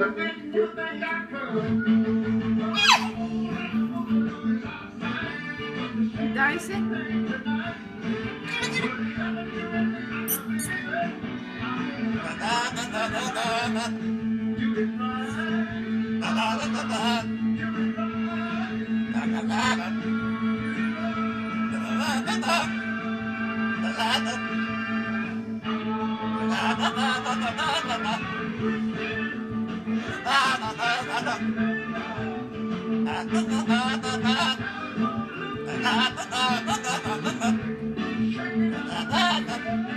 I could? Ha ha ha ha ha